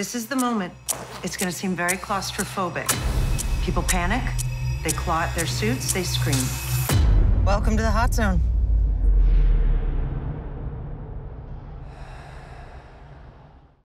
This is the moment. It's going to seem very claustrophobic. People panic, they claw at their suits, they scream. Welcome to the hot zone.